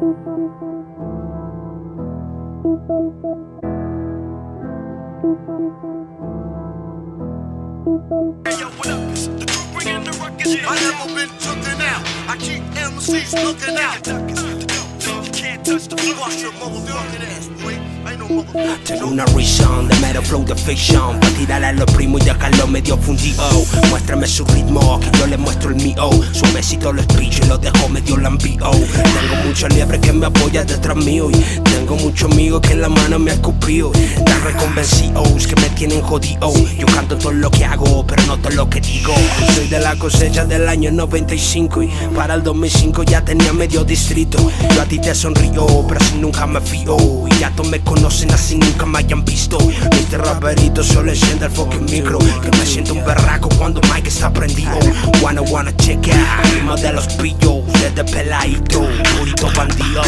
Hey yo, what up? It's the crew bringing the ruckus. I never been looking out. I keep MCs looking out. Tengo una reason de mero flow de fiction. Pa' tirarle a los primos y dejarlo medio fundido. Muéstrame su ritmo, que yo le muestro el mío. Suavecito lo espicho y lo dejo medio lambío. Tengo mucho liebre que me apoya detrás mío. Y tengo muchos amigos que en la mano me han escupido. Te reconvencidos que me tienen jodido. Yo canto todo lo que hago, pero no todo lo que digo. Soy de la cosecha del año 95 Y para el 2005 ya tenía medio distrito. Yo a ti te sonrío, pero así nunca me fío. Y ya todos me conocen así nunca me hayan visto. Este raperito solo enciende el fucking micro. Que me siento un berraco cuando Mike está prendido. Wanna wanna check out. De los pillos desde peladito. Purito bandido